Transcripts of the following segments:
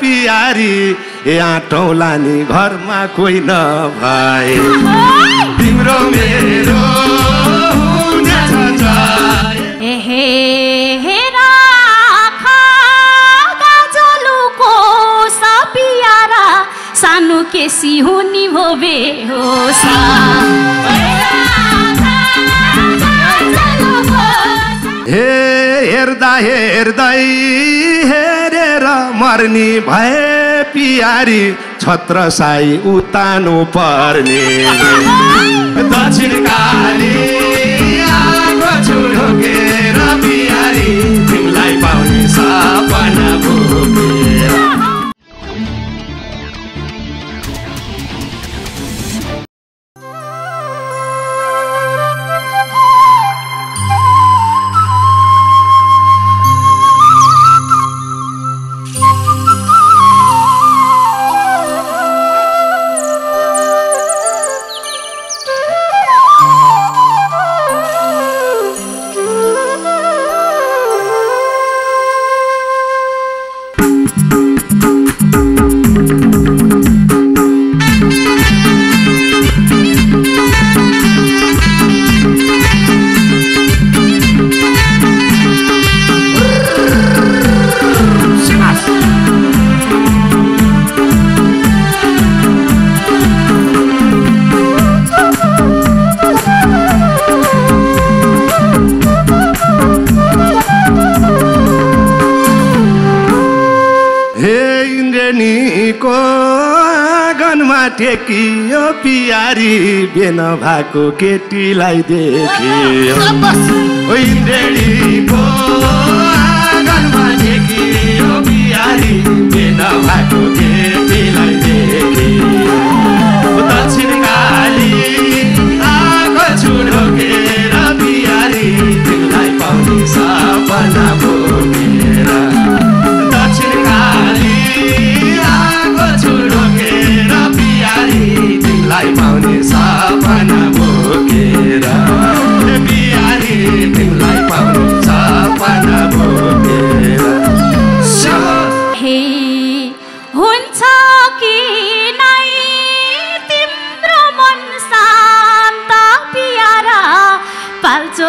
पियारी यहाँ टौलानी घरमा कोही नभए। तिम्रो मेरो हे सानो केसी हुनी भो बेहोसा हे हेर्दा हेर्दै हेरेर मर्नी भए पियारी छत्र साई उतानु पर्ने। दक्षिण काली आगो छुढोकेर पियारी। तिमीलाई पाउने सपना बोकेर टेकियो पियारी बेन भएको केटीलाई देखियो। इन्द्रेणीको आँगनमा टेकियो पियारी बेन भएको केटीलाई देखियो। ओ दक्षिण काली आगो छुढोकेर पियारी तिमीलाई पाउने सपना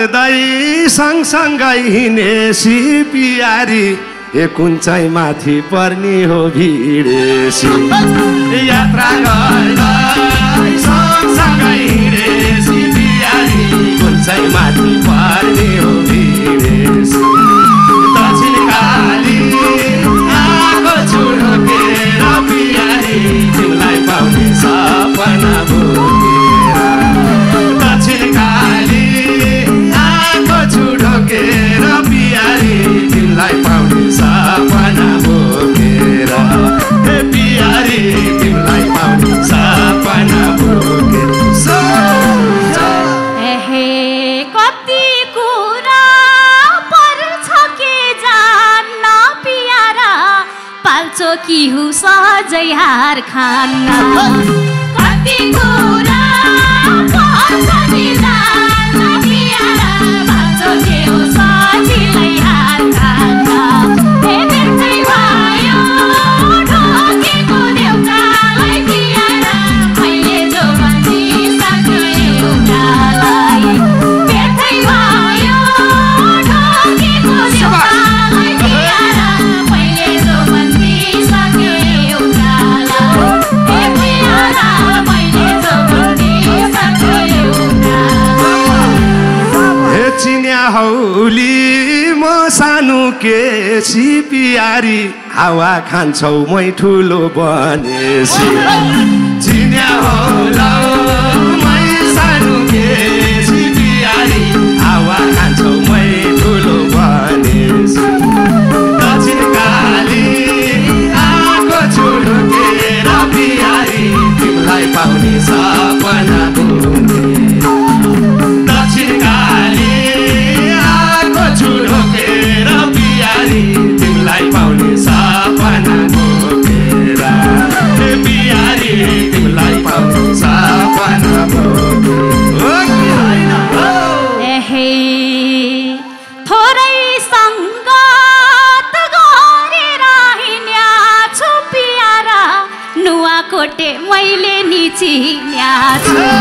गर्दै सँगसँगै हिँडेसी पियारी। ए कुन चाहिँ माथि पर्ने हो भिडेसी? यात्रा गर्दै सँगसँगै हिँडेसी पियारी। कुन चाहिँ माथि पर्ने हो भिडेसी? केसी पियारी हावा खान्छौ मै ठुलो बनेसी। चिन्या होला। That's me.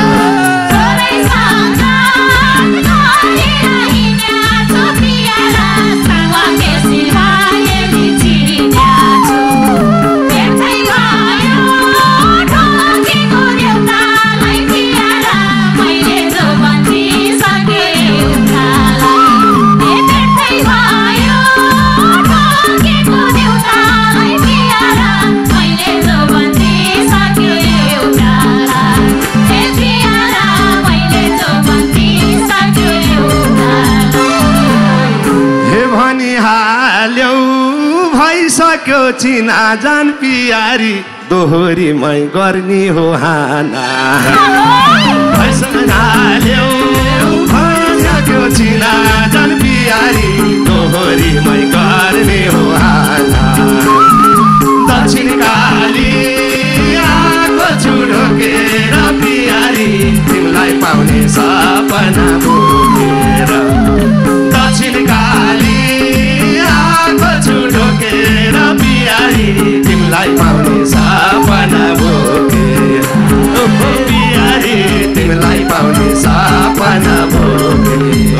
चिना जान पियारी दोहोरीमै गर्ने हो हाना। चिना जान पियारी दोहोरीमै गर्ने हो हाना। दक्षिण काली आको छुड़ो ढोकेर पियारी तिमीलाई पाउने सपना के बोकेर बिहारी तिमीलाई पाउने सापना बोकेर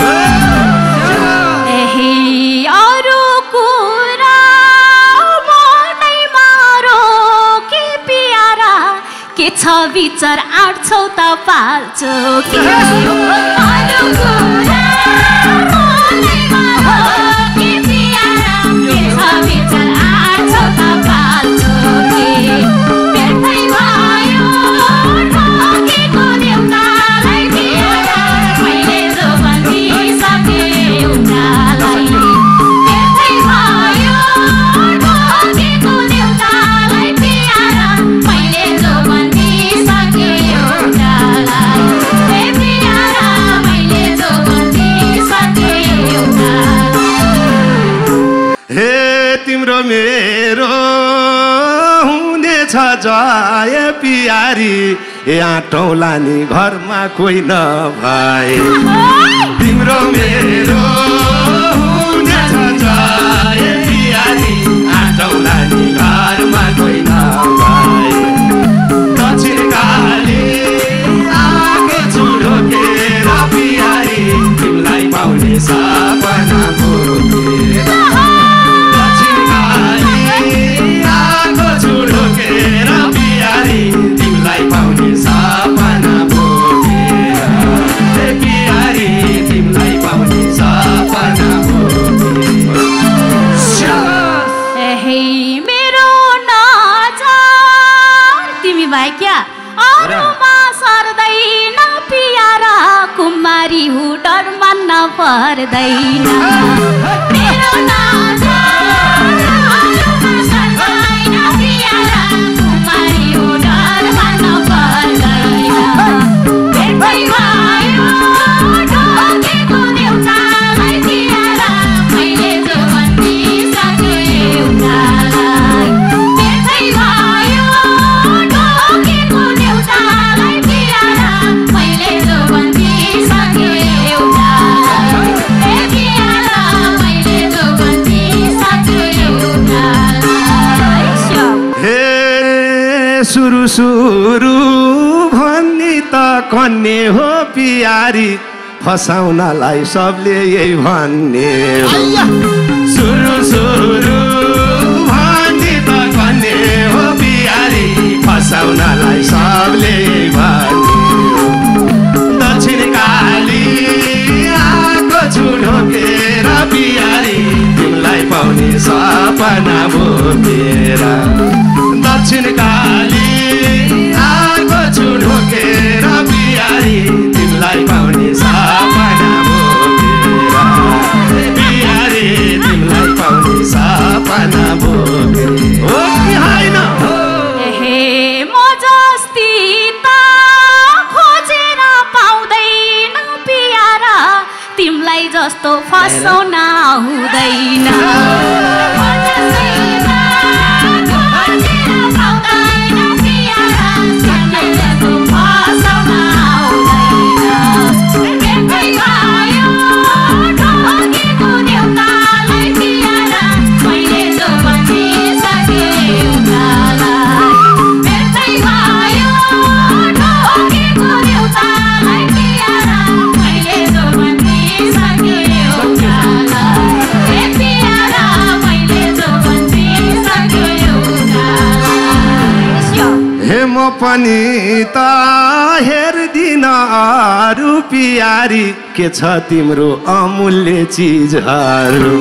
छ विचार? आँट्छौ त पाल्छौ जय पियारी यहाँ टौला नि घरमा कोही नभए। तिम्रो मेरो पर्दैन सुरु भन्ने त कन्ने हो पियारी फसाउनलाई सबले यही भन्ने सुरु सुरु भन्ने त कन्ने हो पियारी फसाउनलाई सबले भन्ने दक्षिण काली आएको पियारी तिमीलाई पाउने सपना भो मेरा। दक्षिण काली पनि त हेर्दिन आरू प्यारी के छ तिम्रो अमूल्य चिजहरू?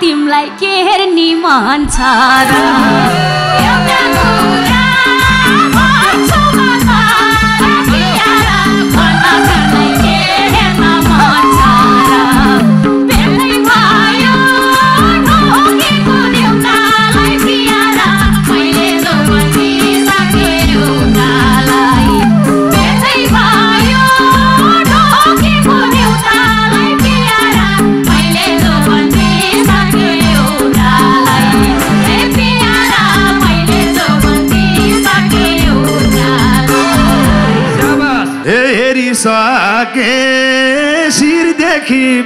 तिमलाई के हेर्ने मन छ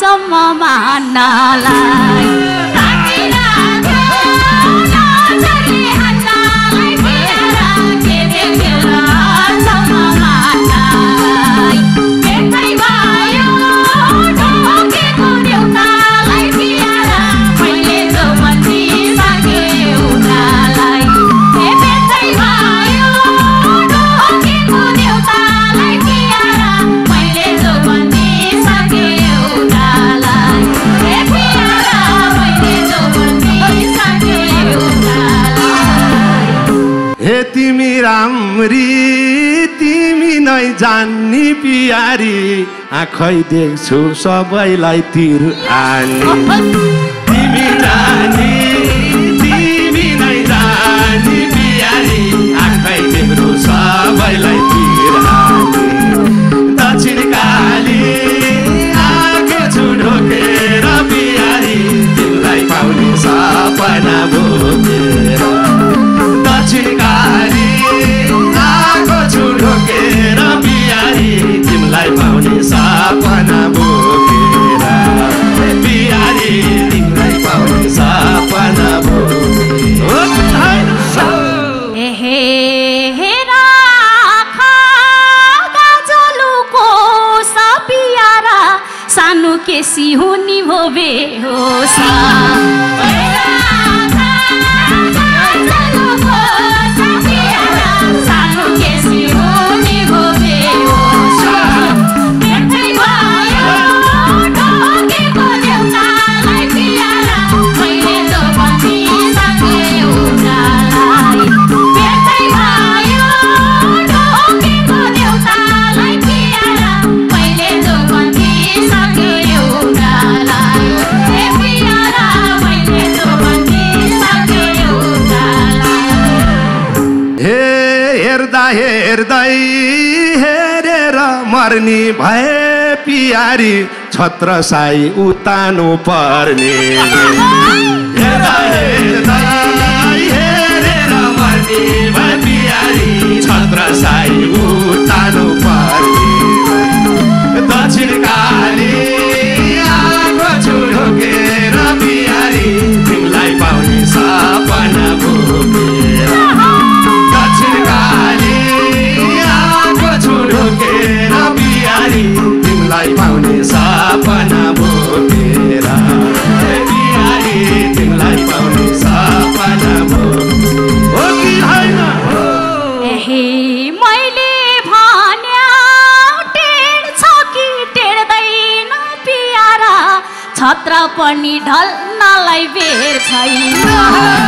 cho mà na la. जान्ने पियारी आँखै देख्छु सबैलाई तिर आनी। तिमी जानी तिमी नै जानी पियारी आँखै देख्नु सबैलाई तिर हेर्दै हेरेर मर्ने भए पियारी छत्रसाई उतानु पर्ने। हेरेर मर्ने भए पियारी छत्रसाई सपना बोकेरा बिहारी तिमीलाई पाउने सपना बो हो कि एहे मैले भन्या टेढ्छ कि टेढ्दैन पियारा। छत्र पनि ढल्नलाई बेर छैन।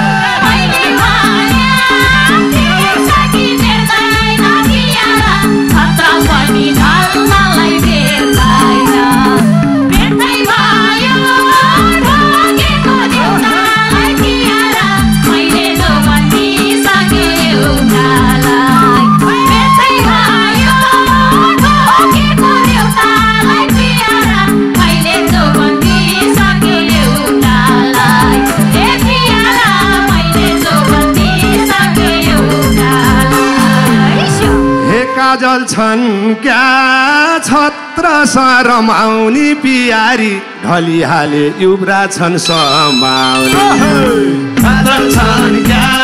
चल्छन् क्या छत्र रमाउने पियारी ढलिहाले युवरा छन् समाउने।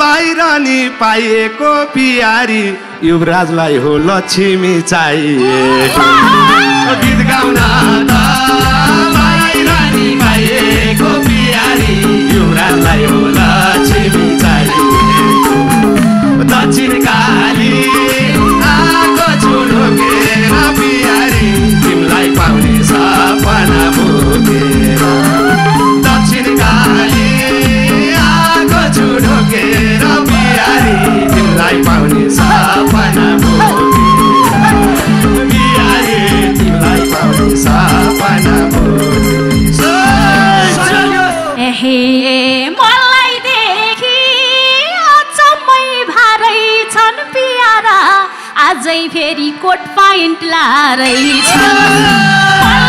बाहिरानी पाइएको पियारी युवराजलाई हो लक्ष्मी चाहिए। गीत गाउन फेरि कोट पाइन्ट लारै छ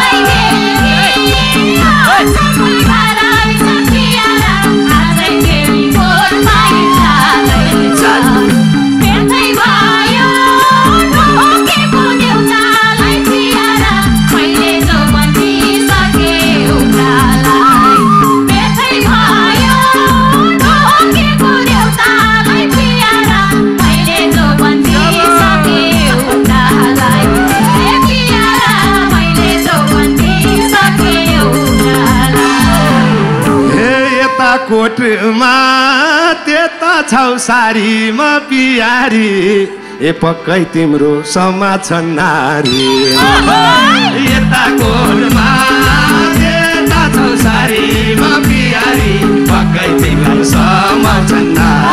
छौ सारी म पियारी ए पक्कै तिम्रो समा छ नारी। यता छौ सारी म पियारी पक्कै तिम्रो समा छ नारी।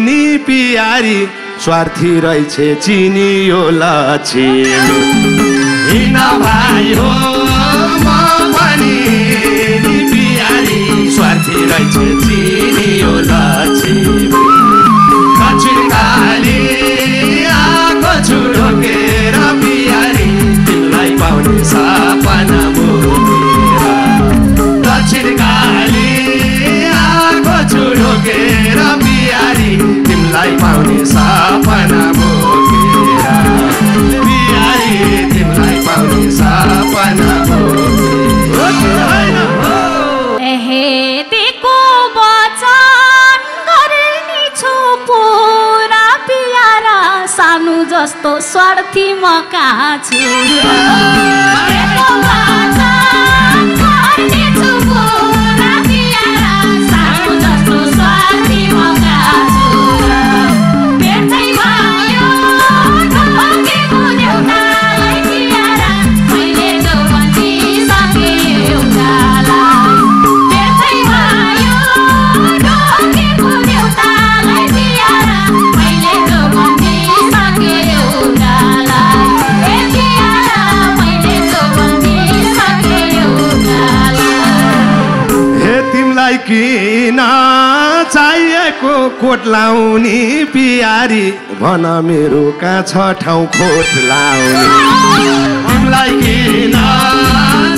नि पियारी स्वार्थी रहेछ चिनियो लछि भाइ हो। कोट लाउने बिहारी भन मेरो कहाँ छ ठाउँ कोट लाउने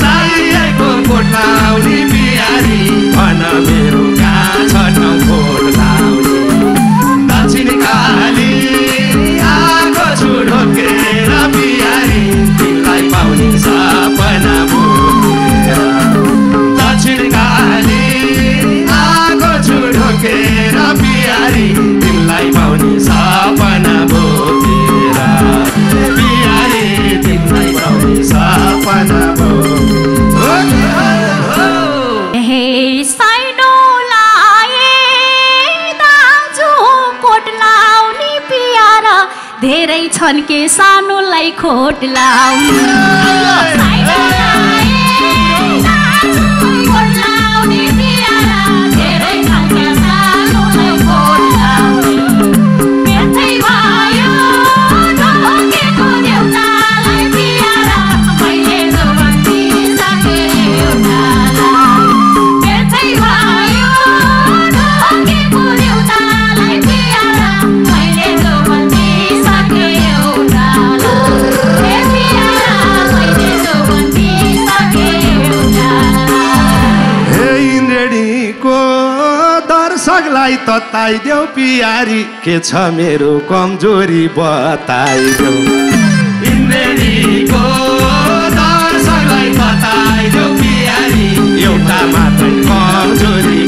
चाहिएको कोट लाउने बिहारी भन मेरो धेरै छन् के सानोलाई खोट लाउनु मलाई तताइदेऊ पियारी के छ मेरो कमजोरी बताइदेऊ दर्शकलाई बताइदेऊ पियारी। एउटा मात्र कमजोरी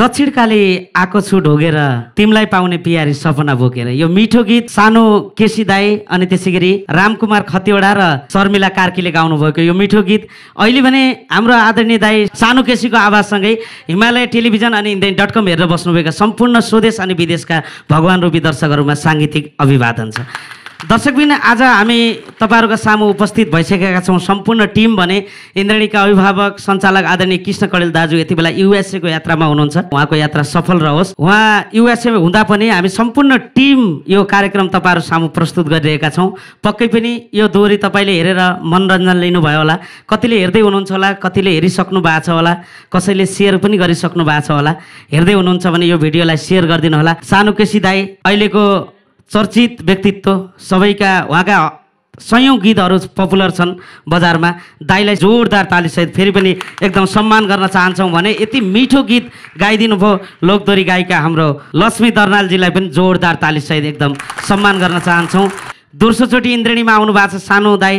दक्षिणकाली आएको छु ढोगेर तिमीलाई पाउने पियारी सपना बोकेर। यो मिठो गीत सानो केसी दाई अनि त्यसै गरी रामकुमार खतिवडा र शर्मिला कार्कीले गाउनु भएको यो मिठो गीत। अहिले भने हाम्रो आदरणीय दाई सानो केसीको आवाजसँगै हिमालय टेलिभिजन अनि इन्डियन डट कम हेरेर बस्नुभएका सम्पूर्ण स्वदेश अनि विदेशका भगवान रूपी दर्शकहरूमा साङ्गीतिक अभिवादन छ। दर्शकबिन आज हामी तपाईँहरूका सामु उपस्थित भइसकेका छौँ। सम्पूर्ण टिम भने इन्द्रणीका अभिभावक सञ्चालक आदरणीय कृष्ण कडेल दाजु यति बेला युएसएको यात्रामा हुनुहुन्छ। उहाँको यात्रा सफल रहोस्। उहाँ युएसए हुँदा पनि हामी सम्पूर्ण टिम यो कार्यक्रम तपाईँहरू सामु प्रस्तुत गरिरहेका छौँ। पक्कै पनि यो दोहोरी तपाईँले हेरेर मनोरञ्जन लिनुभयो होला। कतिले हेर्दै हुनुहुन्छ होला कतिले हेरिसक्नु भएको छ होला कसैले सेयर पनि गरिसक्नु भएको छ होला। हेर्दै हुनुहुन्छ भने यो भिडियोलाई सेयर गरिदिनु होला सानो केसी दाई अहिलेको चर्चित व्यक्तित्व सबैका उहाँका सयौँ गीतहरू पपुलर छन् बजारमा। दाईलाई जोरदार तालीसहित फेरि पनि एकदम सम्मान गर्न चाहन्छौँ भने यति मिठो गीत गाइदिनु भयो लोकदोरी गायिका हाम्रो लक्ष्मी दर्नालजीलाई पनि जोरदार तालीसहित एकदम सम्मान गर्न चाहन्छौँ। दोस्रोचोटि इन्द्रणीमा आउनु भएको छ सानो दाई।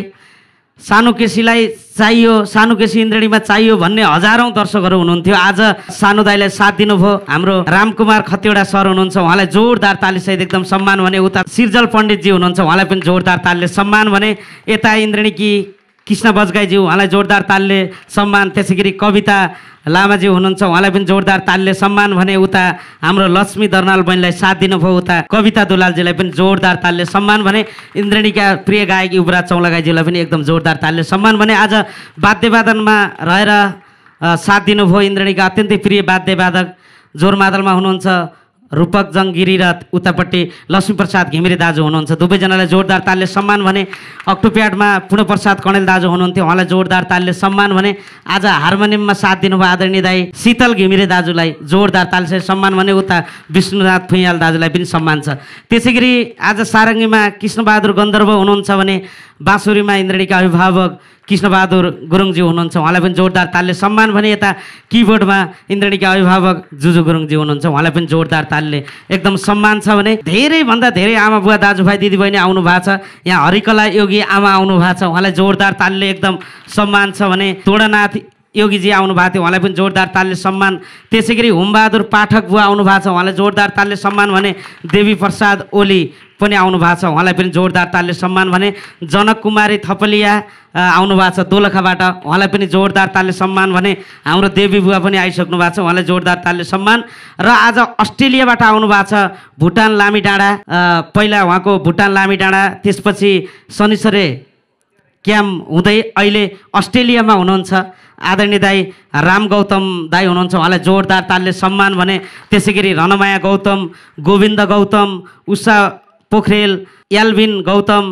सानो केसीलाई चाहियो सानो केसी इन्द्रणीमा चाहियो भन्ने हजारौँ दर्शकहरू हुनुहुन्थ्यो। आज सानो दाईलाई साथ दिनुभयो। हाम्रो रामकुमार खतिवडा सर हुनुहुन्छ। उहाँलाई जोरदार तालीसहित एकदम सम्मान भने उता सिर्जल पण्डितजी हुनुहुन्छ। उहाँलाई पनि जोरदार तालले सम्मान भने यता इन्द्रणीकी कृष्ण बजगाईज्यू उहाँलाई जोरदार तालले सम्मान। त्यसै गरी कविता लामाजी हुनुहुन्छ उहाँलाई पनि जोरदार तालले सम्मान भने उता हाम्रो लक्ष्मी दर्नाल बहिनीलाई साथ दिनुभयो उता कविता दुलालजीलाई पनि जोरदार तालले सम्मान भने इन्द्रणीका प्रिय गायक युवराज चौलागाईज्यूलाई पनि एकदम जोरदार तालले सम्मान भने आज वाद्यवादनमा रहेर साथ दिनुभयो इन्द्रणीका अत्यन्तै प्रिय वाद्यवादक जोरमादलमा हुनुहुन्छ। रूपक जङ्गिरी र उतापट्टि लक्ष्मीप्रसाद घिमिरे दाजु हुनुहुन्छ। दुवैजनालाई जोरदार तालले सम्मान भने अक्टोप्याडमा पूर्णप्रसाद कणेल दाजु हुनुहुन्थ्यो। उहाँलाई जोरदार तालले सम्मान भने आज हार्मोनियममा साथ दिनुभयो आदरणीय दाई शीतल घिमिरे दाजुलाई जोरदार तालले सम्मान भने उता विष्णुनाथ फुइयाल दाजुलाई पनि सम्मान छ। त्यसै गरी आज सारङ्गीमा कृष्णबहादुर गन्धर्व हुनुहुन्छ भने बाँसुरीमा इन्द्रणीका अभिभावक कृष्णबहादुर गुरुङजी हुनुहुन्छ। उहाँलाई पनि जोरदार तालले सम्मान भने यता किबोर्डमा इन्द्रणीका अभिभावक जुजु गुरुङजी हुनुहुन्छ। उहाँलाई पनि जोरदार तालले एकदम सम्मान छ भने धेरैभन्दा धेरै आमा बुवा दाजुभाइ दिदीबहिनी आउनु भएको छ। यहाँ हरिकला योगी आमा आउनु भएको छ। उहाँलाई जोरदार तालले एकदम सम्मान छ भने तोडनाथ योगीजी आउनु भएको थियो। उहाँलाई पनि जोरदार तालले सम्मान। त्यसै गरी हुमबहादुर पाठक बुवा आउनु भएको छ। उहाँलाई जोरदार तालले सम्मान भने देवी प्रसाद ओली पनि आउनु भएको छ। उहाँलाई पनि जोरदार तालले सम्मान भने। जनक कुमारी थपलिया अ, आउनु भएको छ दोलखाबाट। उहाँलाई पनि जोरदार तालले सम्मान भने। हाम्रो देवी बुवा पनि आइसक्नु भएको छ। उहाँलाई जोरदार तालले सम्मान। र आज अस्ट्रेलियाबाट आउनु भएको छ भुटान लामी डाँडा। पहिला उहाँको भुटान लामी डाँडा त्यसपछि शनिसरे क्याम हुँदै अहिले अस्ट्रेलियामा हुनुहुन्छ। आदरणीय दाई राम गौतम दाई हुनुहुन्छ। उहाँलाई जोरदार तालले सम्मान भने। त्यसै गरी रनमाया गौतम गोविन्द गौतम उषा पोखरेल एल्भिन गौतम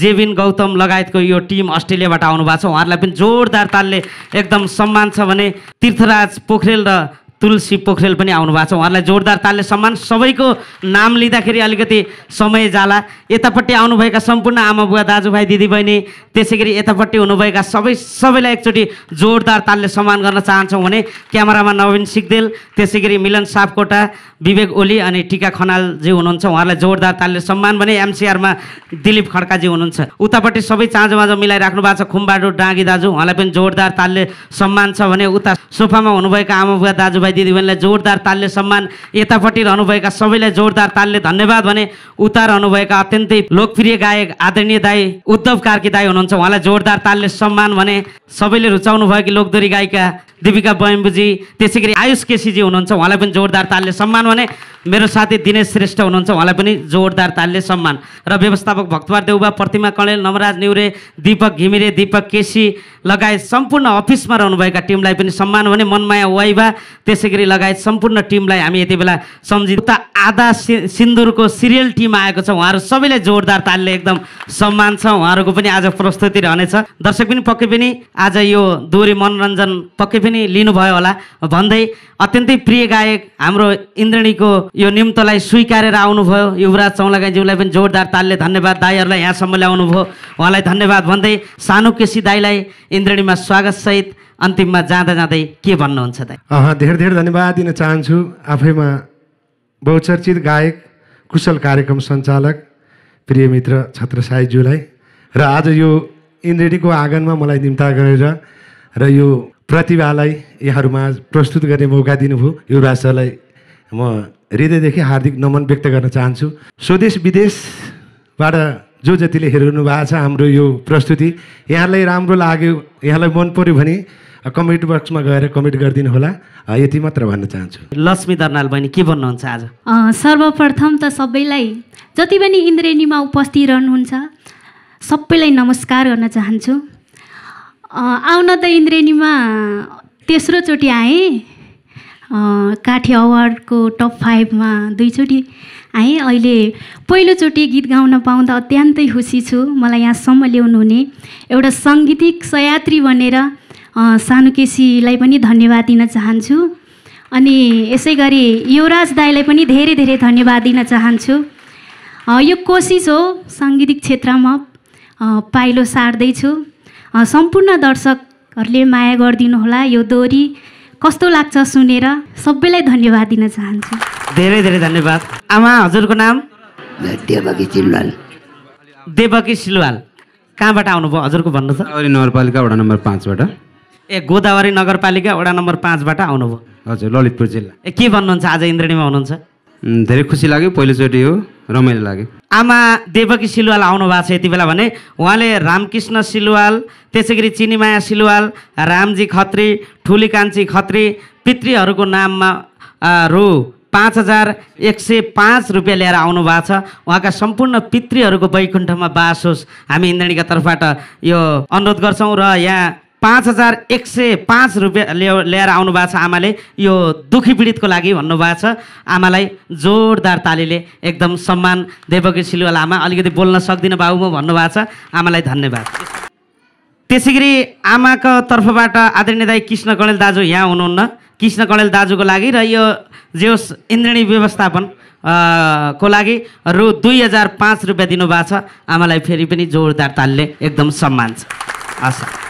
जेबिन गौतम लगायतको यो टिम अस्ट्रेलियाबाट आउनुभएको छ। उहाँहरूलाई पनि जोरदार तालले एकदम सम्मान छ भने तीर्थराज पोखरेल र तुलसी पोखरेल पनि आउनु भएको छ। उहाँहरूलाई जोरदार तालले सम्मान। सबैको नाम लिँदाखेरि अलिकति समय जाला। यतापट्टि आउनुभएका सम्पूर्ण आमा बुवा दाजुभाइ दिदीबहिनी त्यसै गरी यतापट्टि हुनुभएका सबै सबैलाई एकचोटि जोरदार तालले सम्मान गर्न चाहन्छौँ भने क्यामेरामा नवीन सिग्देल त्यसै गरी मिलन सापकोटा विवेक ओली अनि टिका खनालजी हुनुहुन्छ। उहाँहरूलाई जोरदार तालले सम्मान भने एमसिआरमा दिलीप खड्काजी हुनुहुन्छ। उतापट्टि सबै चाँजो माझो मिलाइराख्नु भएको छ। खुम्बाडो डाँगी दाजु उहाँलाई पनि जोरदार तालले सम्मान छ भने उता सोफामा हुनुभएका आमा बुवा दाजुभाइ दिदीबहिनीलाई जोरदार तालले सम्मान यतापट्टि रहनुभएका सबैलाई जोरदार तालले धन्यवाद भने उता रहनुभएका अत्यन्तै लोकप्रिय गायक आदरणीय दाई उद्धव कार्की दाई हुनुहुन्छ। उहाँलाई जोरदार तालले सम्मान भने सबैले रुचाउनु भएकी लोकदोरी गायिका दिपिका बयम्बुजी त्यसै गरी आयुष केसीजी हुनुहुन्छ। उहाँलाई पनि जोरदार तालले सम्मान भने मेरो साथी दिनेश श्रेष्ठ हुनुहुन्छ। उहाँलाई पनि जोरदार तालले सम्मान। र व्यवस्थापक भक्तबार देउबा प्रतिमा कणेल नवराज नेउरे दिपक घिमिरे दीपक केसी लगायत सम्पूर्ण अफिसमा रहनुभएका टिमलाई पनि सम्मान भने मनमाया वाइबा गरी लगायत सम्पूर्ण टिमलाई हामी यति बेला सम्झि उता आधा सि सिन्दुरको सिरियल टिम आएको छ। उहाँहरू सबैलाई जोरदार तालले एकदम सम्मान छ। उहाँहरूको पनि आज प्रस्तुति रहनेछ। दर्शक पनि पक्कै पनि आज यो दोहोरी मनोरञ्जन पक्कै पनि लिनुभयो होला। भन्दै अत्यन्तै प्रिय गायक हाम्रो इन्द्रणीको यो निम्तलाई स्वीकारेर आउनुभयो। युवराज चौलागाईज्यूलाई पनि जोरदार तालले धन्यवाद। दाईहरूलाई यहाँसम्म ल्याउनु भयो उहाँलाई धन्यवाद भन्दै सानो केसी दाईलाई इन्द्रणीमा स्वागतसहित अन्तिममा जाँदा जाँदै के भन्नुहुन्छ अँ धेरै धेरै धन्यवाद दिन चाहन्छु। आफैमा बहुचर्चित गायक कुशल कार्यक्रम सञ्चालक प्रिय मित्र छत्र साईज्यूलाई र आज यो इन्द्रेणीको आँगनमा मलाई निम्ता गरेर र यो प्रतिभालाई यहाँहरूमा प्रस्तुत गर्ने मौका दिनुभयो। युवराज सरलाई म हृदयदेखि हार्दिक नमन व्यक्त गर्न चाहन्छु। स्वदेश विदेशबाट जो जतिले हेरिनु भएको छ हाम्रो यो प्रस्तुति यहाँलाई राम्रो लाग्यो यहाँलाई मन पऱ्यो भने कमेन्ट बक्समा गएर कमेन्ट गरिदिनु होला। यति मात्र भन्न चाहन्छु। लक्ष्मी दर्नाल बहिनी के भन्नुहुन्छ आज? अ, सर्वप्रथम त सबैलाई जति पनि इन्द्रेणीमा उपस्थित रहनुहुन्छ सबैलाई नमस्कार गर्न चाहन्छु। अ, आउन त इन्द्रेणीमा तेस्रोचोटि आएँ। अ, काठे अवार्डको टप फाइभमा दुईचोटि आएँ। अहिले पहिलोचोटि गीत गाउन पाउँदा अत्यन्तै खुसी छु। मलाई यहाँसम्म ल्याउनु हुने एउटा साङ्गीतिक सयात्री बनेर अ, सानु केसीलाई पनि धन्यवाद दिन चाहन्छु। अनि यसै गरी युवराज दाईलाई पनि धेरै धेरै धन्यवाद दिन चाहन्छु। अ, यो कोसिस हो साङ्गीतिक क्षेत्रमा अ, पाइलो सार्दैछु। सम्पूर्ण दर्शकहरूले माया गरिदिनु होला यो दोहोरी कस्तो लाग्छ सुनेर सबैलाई धन्यवाद दिन चाहन्छु। धेरै धेरै धन्यवाद। आमा हजुरको नाम? देवकी चिल्लाल देवकी सिलवाल। कहाँबाट आउनुभयो? हजुरको भन्नु त गोदावरी नगरपालिका वडा नम्बर पाँचबाट। ए गोदावरी नगरपालिका वडा नम्बर पाँचबाट आउनुभयो। हजुर ललितपुर जिल्ला। ए के भन्नुहुन्छ? आज इन्द्रणीमा हुनुहुन्छ? धेरै खुसी लाग्यो पहिलोचोटि हो रमाइलो लाग्यो। आमा देवकी सिलवाल आउनु भएको छ यति बेला भने उहाँले रामकृष्ण सिलवाल त्यसै गरी चिनीमाया सिलवाल रामजी खत्री ठुली कान्छी खत्री पितृहरूको नाममा रु पाँच हजार एक सय पाँच रुपियाँ लिएर आउनु भएको छ। उहाँका सम्पूर्ण पितृहरूको वैकुण्ठमा बास होस्। हामी इन्द्रणीका तर्फबाट यो अनुरोध गर्छौँ र यहाँ पाँच हजार एक सय पाँच रुपियाँ ल्याउ ल्याएर आउनु भएको छ आमाले। यो दुखी पीडितको लागि भन्नुभएको छ। आमालाई जोरदार तालीले एकदम सम्मान देवकी सिलवाल आमा अलिकति बोल्न सक्दिनँ बाबु म भन्नुभएको छ। आमालाई धन्यवाद। त्यसै गरी आमाको तर्फबाट आदरणीय दाई कृष्ण कणेल दाजु यहाँ हुनुहुन्न। कृष्ण कणेल दाजुको लागि र यो जे होस् इन्द्रणी व्यवस्थापन को लागि रु दुई हजार पाँच रुपियाँ दिनुभएको छ। आमालाई फेरि पनि जोरदार तालले एकदम सम्मान छ। हस्